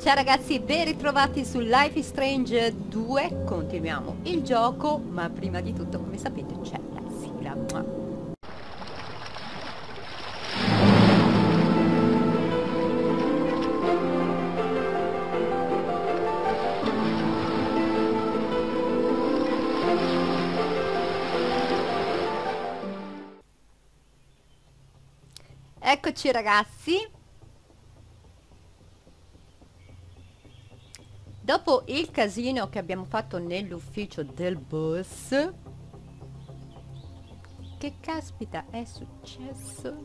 Ciao ragazzi, ben ritrovati su Life is Strange 2, continuiamo il gioco, ma prima di tutto come sapete c'è la sigla. Eccoci ragazzi, Dopo il casino che abbiamo fatto nell'ufficio del boss Che caspita è successo?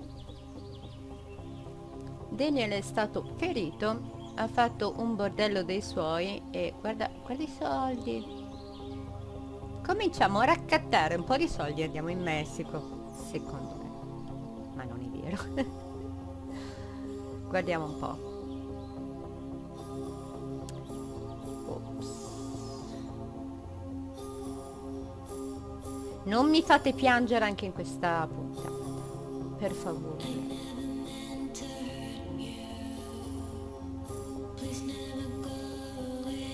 Daniel è stato ferito Ha fatto un bordello dei suoi E guarda quali soldi. Cominciamo a raccattare un po' di soldi e andiamo in Messico. Secondo me. Ma non è vero. Guardiamo un po' Non mi fate piangere anche in questa puntata. Per favore.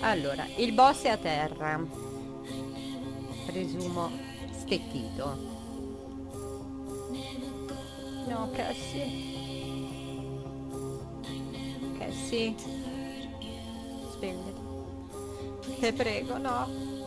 Allora, il boss è a terra. Presumo stecchito. No, Cassie. Cassie. Svegliati. Te prego, no.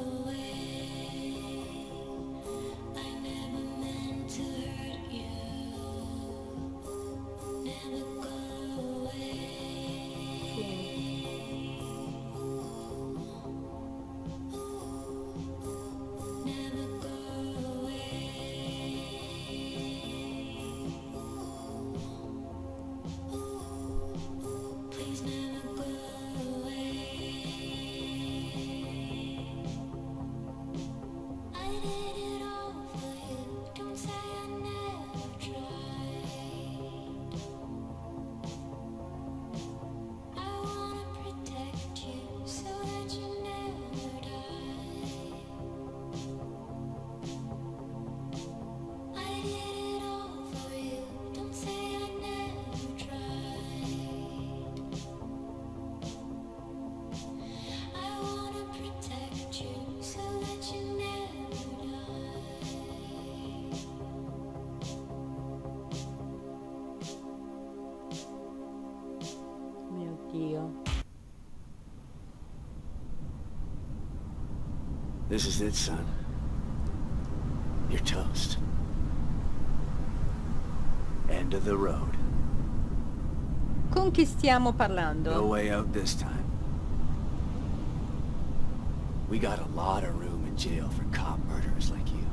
This is it, son. You're toast. End of the road. Con chi stiamo parlando? No way out this time. We got a lot of room in jail for cop murderers like you.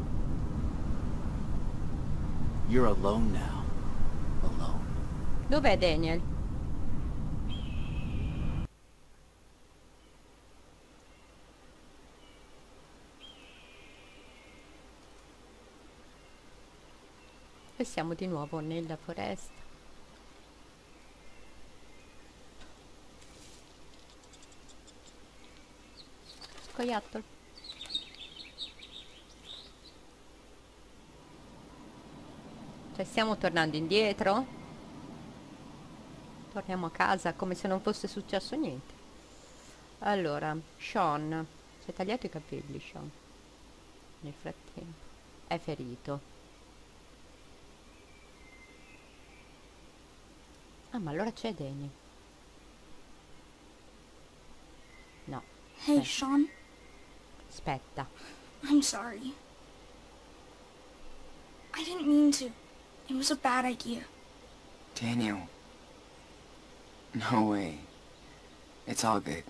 You're alone now. Alone. Dov'è Daniel? E siamo di nuovo nella foresta. Scoiattolo. Cioè stiamo tornando indietro? Torniamo a casa come se non fosse successo niente. Allora Sean. Si è tagliato i capelli Sean. Nel frattempo. È ferito Ah, ma allora c'è Danny. No. Hey, Sean. Aspetta. I'm sorry. I didn't mean to. It was a bad idea. Daniel. No way. It's all good.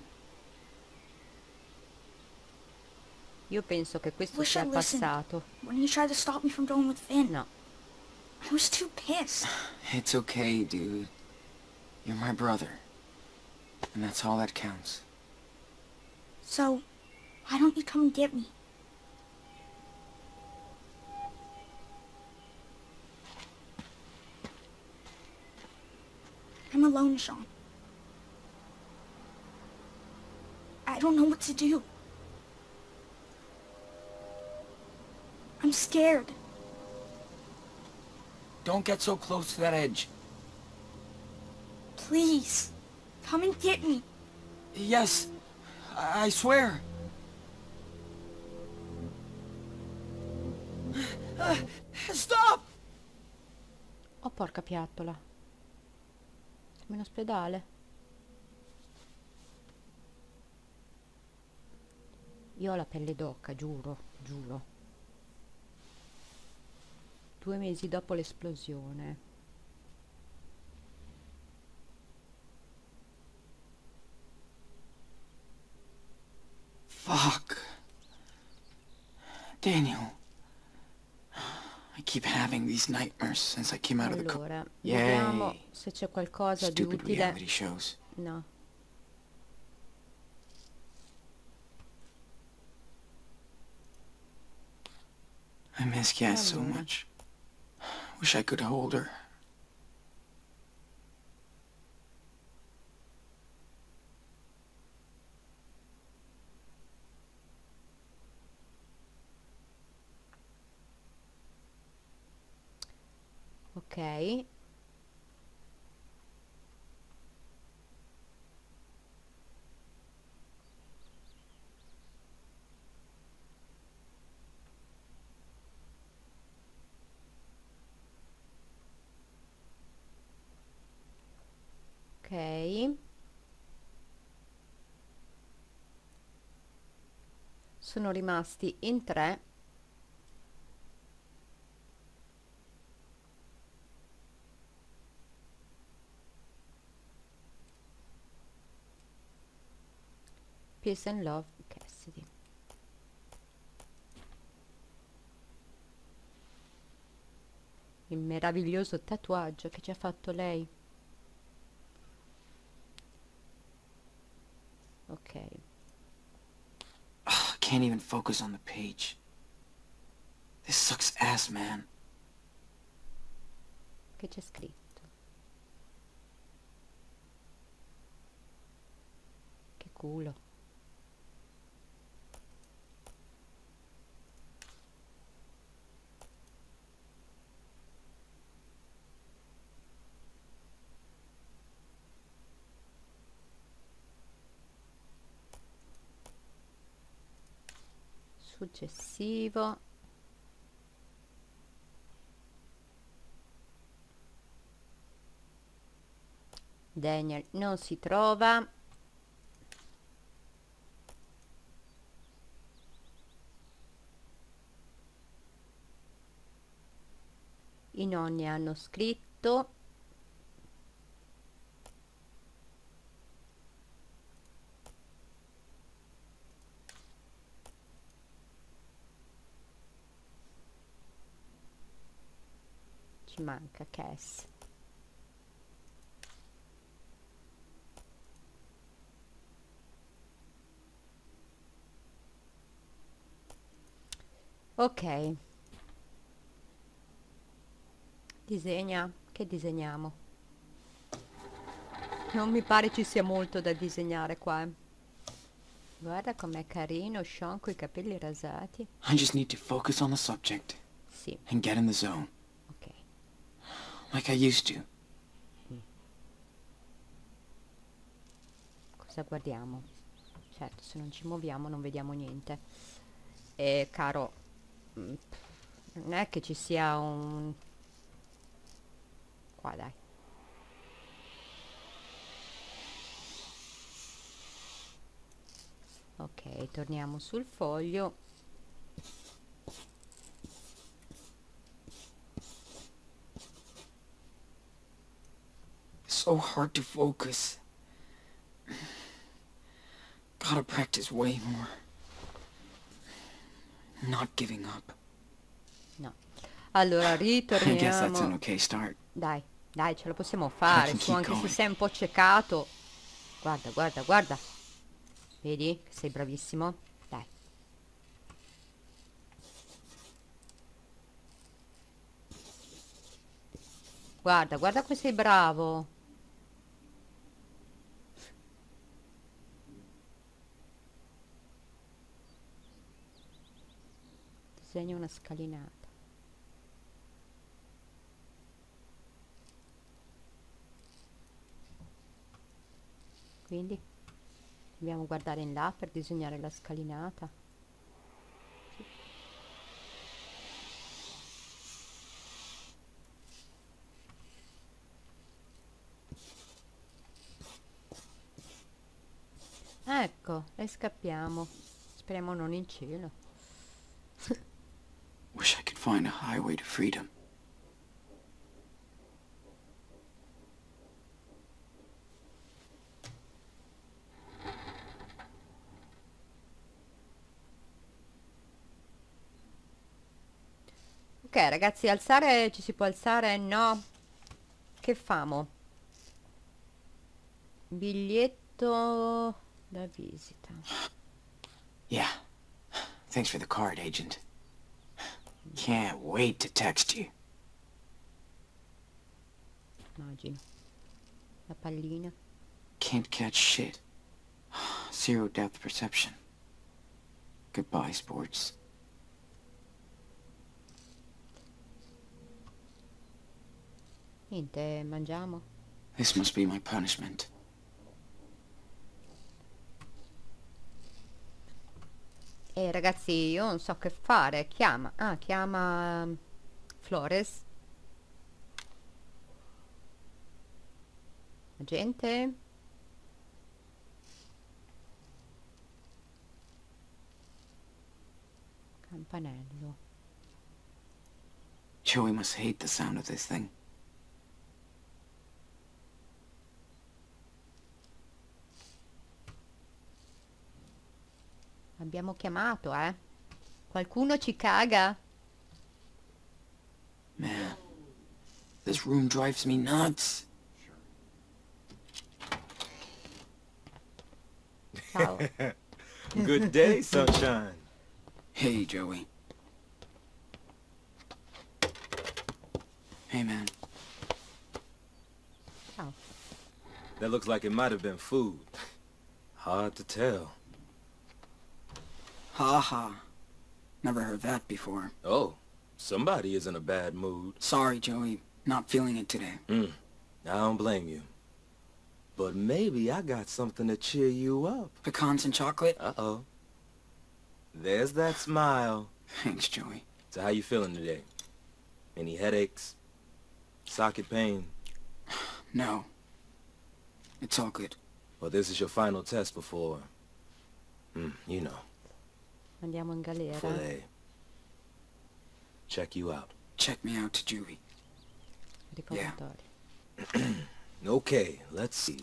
Io penso che questo sia il passato. When you tried to stop me from going with Finn. No. I was too pissed. It's okay, dude. You're my brother. And that's all that counts. So, why don't you come and get me? I'm alone, Sean. I don't know what to do. I'm scared. Don't get so close to that edge. Please, come and get me. Yes, I, I swear. Uh, stop! Oh, porca piattola. Siamo in ospedale. Io ho la pelle d'oca, giuro, giuro. Due mesi dopo l'esplosione. Fuck. Daniel. I keep having these nightmares since I came out of the co- Allora, vediamo se c'è qualcosa di stupid utile. reality shows. No. I miss Cass so much. Wish I could hold her. Ok. Ok. Sono rimasti in tre. Peace and Love Cassidy. Il meraviglioso tatuaggio che ci ha fatto lei. Ok. Ugh, I can't even focus on the page. This sucks ass, man. Che c'è scritto? Che culo. Successivo. Daniel non si trova. I nonni hanno scritto. Ci manca Cass. Ok. Disegna. Che disegniamo? Non mi pare ci sia molto da disegnare qua. eh. Guarda com'è carino Sean con i capelli rasati. I just need to focus on the subject Sì, and get in the zone. Like I used to. Cosa guardiamo? Certo, se non ci muoviamo non vediamo niente. E caro, mm, non è che ci sia un... Qua dai. Ok, torniamo sul foglio. So hard to focus. Gotta practice way more. Not giving up. No. Allora, I guess that's an ritorniamo. okay start. Dai, dai, ce la possiamo fare. Su, anche se going. sei un po' ciecato. Guarda, guarda, guarda. Vedi che sei bravissimo? Dai. Guarda, guarda come sei bravo. Disegna una scalinata. Quindi Dobbiamo guardare in là per disegnare la scalinata. Ecco, e scappiamo. Speriamo non in cielo. Find a highway to freedom. Ok, ragazzi, alzare ci si può alzare? No. Che famo? Biglietto da visita. Yeah. Thanks for the card, Agent. Can't wait to text you. Immagino. La pallina. Can't catch shit. Zero depth perception. Goodbye, sports. Niente, mangiamo. This must be my punishment. Eh, ragazzi, io non so che fare. Chiama. Ah, chiama mm, Flores. Gente? Campanello. Joey must hate the sound of this thing. Abbiamo chiamato, eh? Qualcuno ci caga? Man, this room drives me nuts. Ciao. Good day, sunshine. Hey, Joey. Hey, man. Ciao. That looks like it might have been food. Hard to tell. Ha ha. Never heard that before. Oh, somebody is in a bad mood. Sorry, Joey. Not feeling it today. Mm, I don't blame you. But maybe I got something to cheer you up. Pecans and chocolate? Uh-oh. There's that smile. Thanks, Joey. So how you feeling today? Any headaches? Socket pain? No. It's all good. Well, this is your final test before... Mm, you know, Andiamo in galera. before. Check you out. Check me out to Joey. Ricordatorio. Okay, let's see.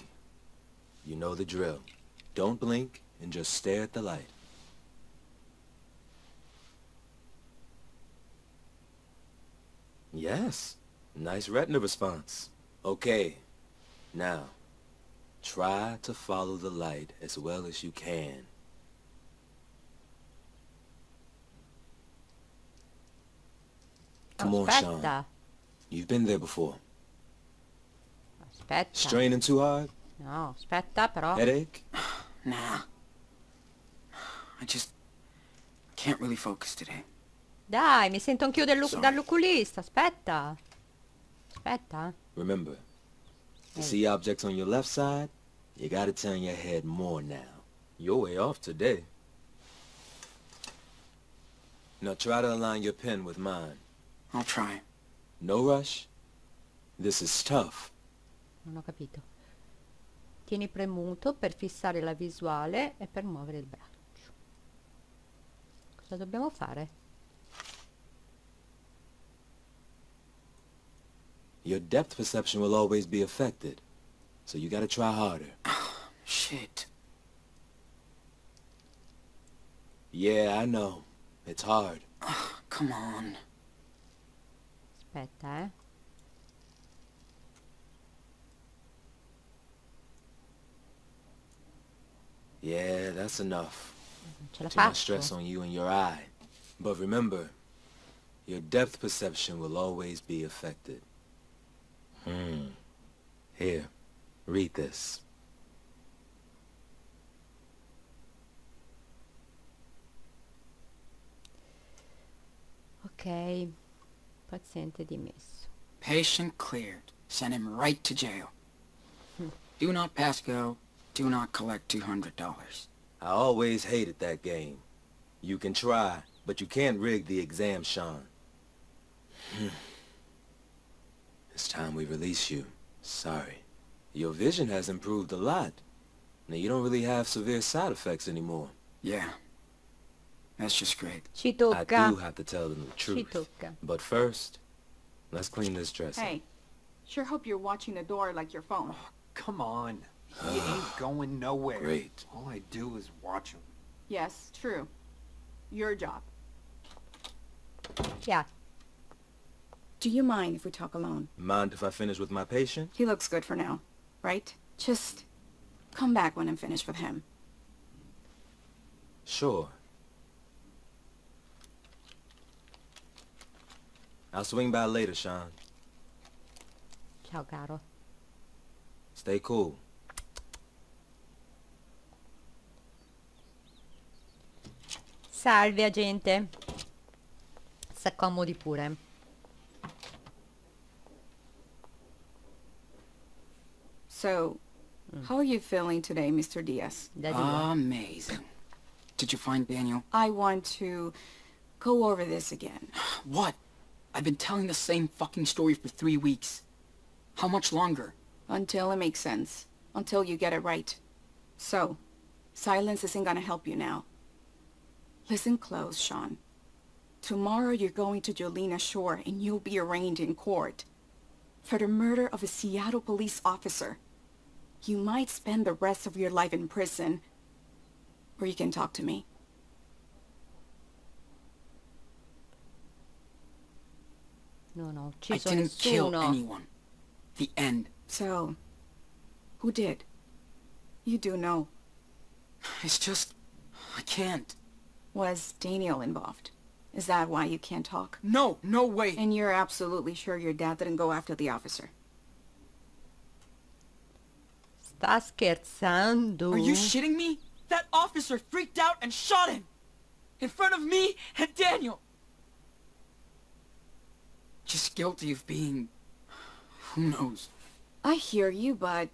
You know the drill. Don't blink and just stare at the light. Yes, nice retina response. Okay, now, try to follow the light as well as you can. Come on, Sean. You've been there before. Aspetta. Straining too hard? No, aspetta però. Headache? Nah. I just can't really focus today. Dai, mi sento anch'io dello- Sorry. dall'oculista. Aspetta. Aspetta. Remember, to see objects on your left side, you gotta turn your head more now. You're way off today. Now try to align your pen with mine. I'll try. No rush. This is tough. Non ho capito. Tieni premuto per fissare la visuale e per muovere il braccio. Cosa dobbiamo fare? Your depth perception will always be affected, so you gotta try harder. Shit. Yeah, I know. It's hard. Come on. Aspetta, eh. Yeah, that's enough. Ce la Too much stress on you and your eye. But remember, your depth perception will always be affected. Hmm. Here, read this. Ok. Paziente dimesso. Patient cleared. Send him right to jail. Do not pass go. Do not collect $200. I always hated that game. You can try, but you can't rig the exam, Sean. it's time we release you. Sorry. Your vision has improved a lot. Now, you don't really have severe side effects anymore. Yeah. That's just great. Ci I tocca. do have to tell them the Ci truth. tocca. But first, let's clean this dressing. Hey, sure hope you're watching the door like your phone. Oh, come on. He ain't going nowhere. Great. All I do is watch him. Yes, true. Your job. Yeah. Do you mind if we talk alone? Mind if I finish with my patient? He looks good for now, right? Just come back when I'm finished with him. Sure. I'll swing by later, Sean. Ciao caro. Stay cool. Salve agente. S'accomodi pure. So, mm. how are you feeling today, Mr. Diaz? Da Amazing. Did you find Daniel? I want to go over this again. What? I've been telling the same fucking story for three weeks. How much longer? Until it makes sense. Until you get it right. So, silence isn't gonna help you now. Listen close, Sean. Tomorrow you're going to Jolena Shore and you'll be arraigned in court. For the murder of a Seattle police officer. You might spend the rest of your life in prison. Or you can talk to me. No, no, I ucciso didn't kill nessuno. anyone. The end. So, who did? You do know. It's just... I can't. Was Daniel involved? Is that why you can't talk? No, no way. And you're absolutely sure your dad didn't go after the officer? Sta scherzando? Are you shitting me? That officer freaked out and shot him! In front of me and Daniel! Just guilty of being... Who knows? I hear you, but...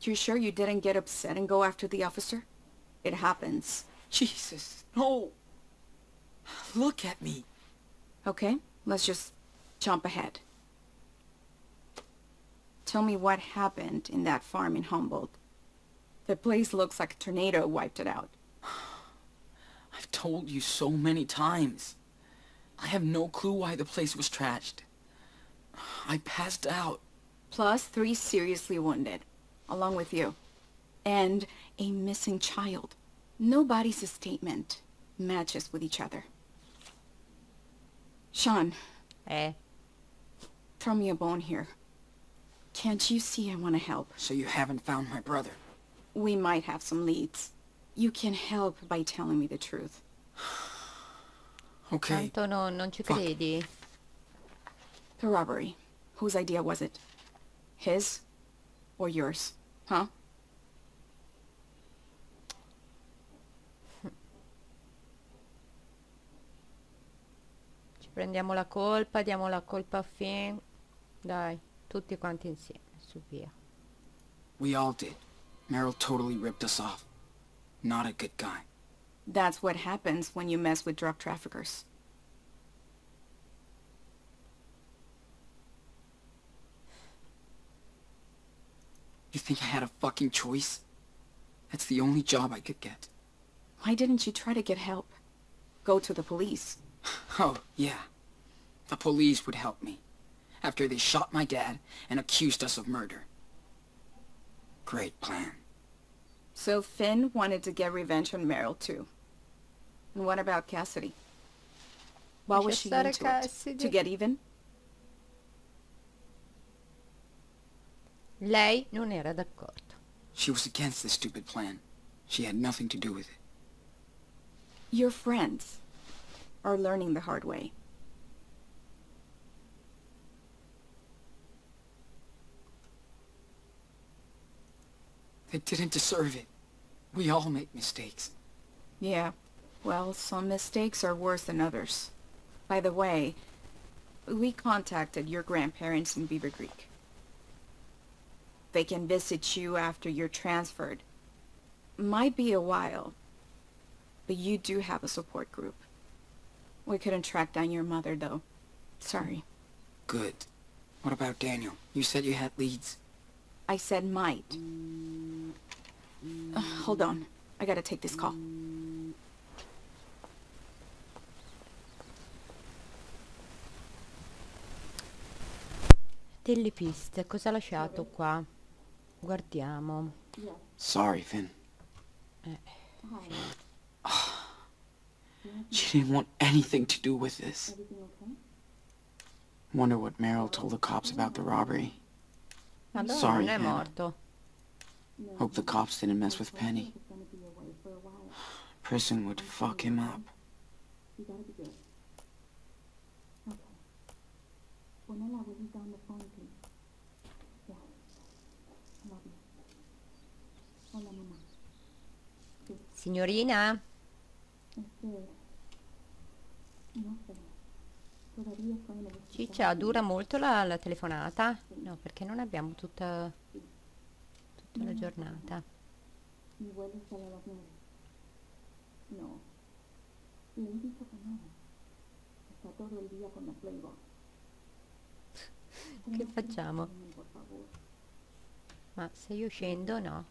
You're sure you didn't get upset and go after the officer? It happens. Jesus, no! Look at me. Okay, let's just jump ahead. Tell me what happened in that farm in Humboldt. The place looks like a tornado wiped it out. I've told you so many times. I have no clue why the place was trashed. I passed out. Plus three seriously wounded, along with you. And a missing child. Nobody's statement matches with each other. Sean, Eh, throw me a bone here. Can't you see I want to help? So you haven't found my brother. We might have some leads. You can help by telling me the truth. Okay. tanto no, non ci Fuck. credi? The robbery. Whose idea was it? His? Or yours? Huh? Ci prendiamo la colpa, diamo la colpa a Finn. Dai, tutti quanti insieme, su via. We all did. Meryl totally ripped us off. Not a good guy. That's what happens when you mess with drug traffickers. You think I had a fucking choice? That's the only job I could get. Why didn't you try to get help? Go to the police. Oh, yeah. The police would help me. After they shot my dad and accused us of murder. Great plan. So Finn wanted to get revenge on Merrill too. And what about Cassidy? Why was she Lasciare into it? To get even? Lei non era d'accordo. She was against this stupid plan. She had nothing to do with it. Your friends are learning the hard way. They didn't deserve it. We all make mistakes. Yeah, well, some mistakes are worse than others. By the way, we contacted your grandparents in Beaver Creek. they can visit you after you're transferred. Might be a while, but you do have a support group. We couldn't track down your mother, though. Sorry. Good. What about Daniel? You said you had leads. I said might. Uh, hold on. I gotta take this call. Delle piste, cosa ha lasciato qua? Guardiamo. Sorry, Finn. Eh. She didn't want anything to do with this. Wonder what Meryl told the cops about the robbery. Madonna, Sorry, non è Hannah. morto. Hope the cops didn't mess with Penny. Prison would fuck him up. Signorina? Ciccia, dura molto la, la telefonata? No, perché non abbiamo tutta, tutta la giornata. Che facciamo? Ma se io scendo, no.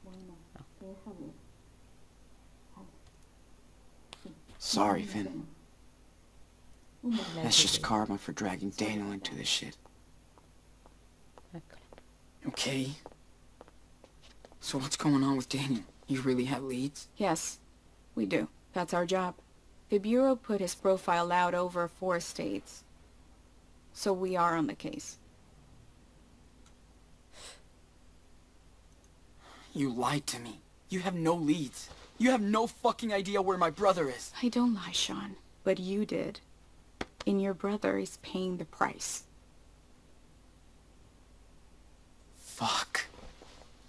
Sorry, Finn. That's just karma for dragging Daniel into this shit. Okay. So what's going on with Daniel? You really have leads? Yes, we do. That's our job. The Bureau put his profile out over four states. So we are on the case. You lied to me. You have no leads. You have no fucking idea where my brother is. I don't lie, Sean. But you did. And your brother is paying the price. Fuck.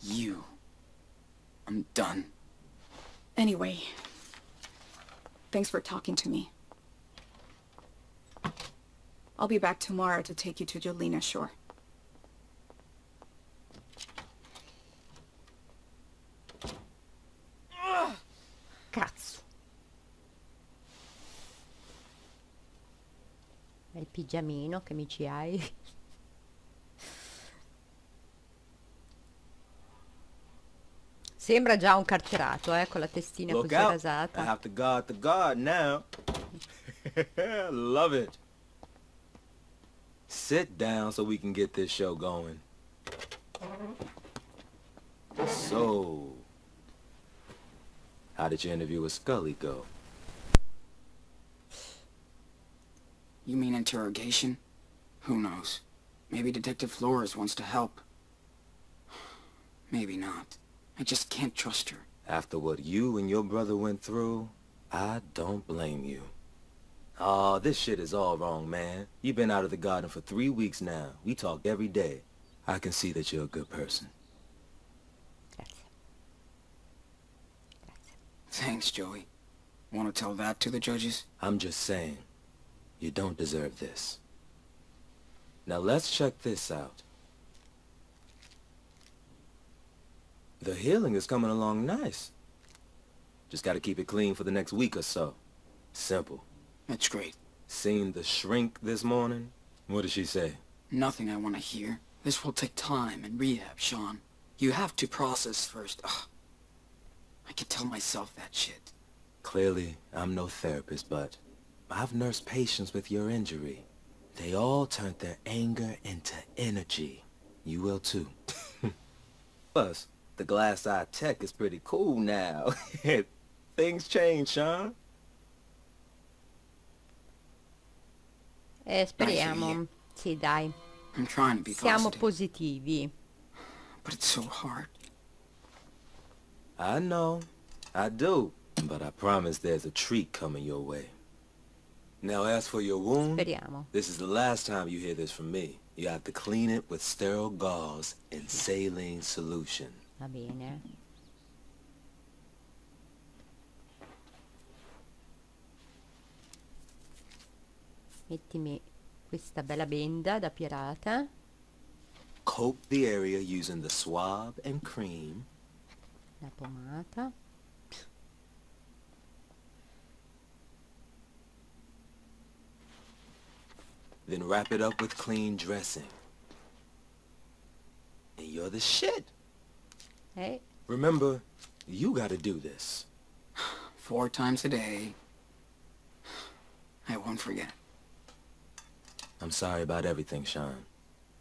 You. I'm done. Anyway, thanks for talking to me. I'll be back tomorrow to take you to Jolena Shore. Bel pigiamino che mi ci hai. Sembra già un carcerato, eh, con la testina Look così out. I rasata. have to guard the guard now. Love it. Sit down so we can get this show going. So, how did your interview with Scully go? You mean interrogation? Who knows? Maybe Detective Flores wants to help. Maybe not. I just can't trust her. After what you and your brother went through, I don't blame you. Aw, this shit is all wrong, man. You've been out of the garden for three weeks now. We talk every day. I can see that you're a good person. Grazie. Grazie. Thanks, Joey. Want to tell that to the judges? I'm just saying, you don't deserve this. Now let's check this out. The healing is coming along nice. Just gotta keep it clean for the next week or so. Simple. That's great. Seen the shrink this morning? What did she say? Nothing I want to hear. This will take time and rehab, Sean. You have to process first. Ugh. I can tell myself that shit. Clearly, I'm no therapist, but I've nursed patients with your injury. They all turned their anger into energy. You will too. Plus, the glass eye tech is pretty cool now. Things change, Sean. Eh, speriamo. Sì, dai. I'm trying to be Siamo positive, positivi. but it's so hard. I know. I do. But I promise there's a treat coming your way. Now, as for your wound, Speriamo. this is the last time you hear this from me. You have to clean it with sterile gauze in saline solution. Va bene. Mettimi questa bella benda da pirata. Coat the area using the swab and cream. La pomata. Then wrap it up with clean dressing. And you're the shit. Hey. Remember, you gotta do this. Four times a day. I won't forget. I'm sorry about everything, Sean.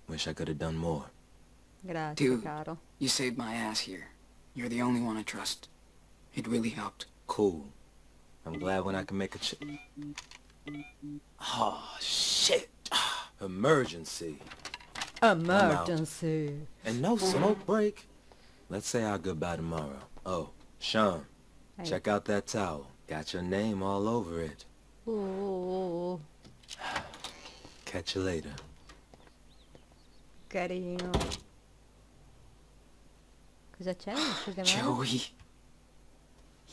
Wish I could have done more. grazie Dude. caro. You saved my ass here. You're the only one I trust. It really helped. Cool. I'm glad when I can make a ch- Oh, shit. Emergency. Emergency. And no smoke break. Let's say our goodbye tomorrow. Oh, Sean, Hey. check out that towel. Got your name all over it. Oh, Catch you later. carino. Cosa c'è? Joey,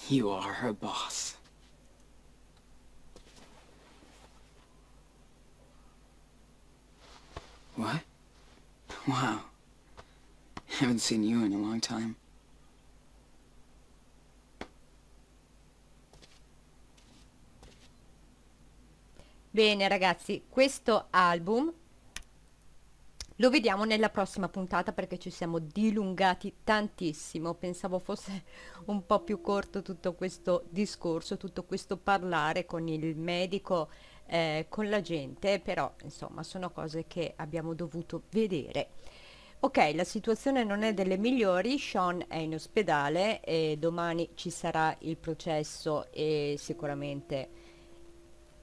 you are her boss. What? Wow. Haven't seen you in a long time. Bene ragazzi, questo album lo vediamo nella prossima puntata perché ci siamo dilungati tantissimo. Pensavo fosse un po' più corto tutto questo discorso, tutto questo parlare con il medico, eh, con la gente, però insomma sono cose che abbiamo dovuto vedere. Ok, la situazione non è delle migliori, Sean è in ospedale e domani ci sarà il processo e sicuramente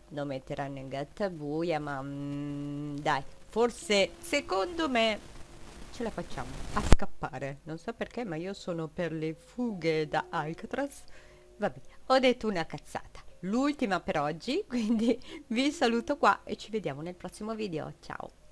lo metteranno in gattabuia, ma mm, dai, forse secondo me ce la facciamo a scappare. Non so perché, ma io sono per le fughe da Alcatraz. Vabbè, ho detto una cazzata. L'ultima per oggi, quindi vi saluto qua e ci vediamo nel prossimo video. Ciao!